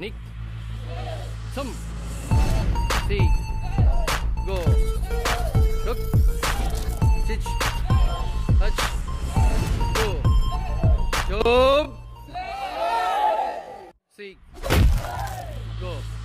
닉, 섬, 시, 고, 럭, 지치, 하치, 고, 점, 시, 고.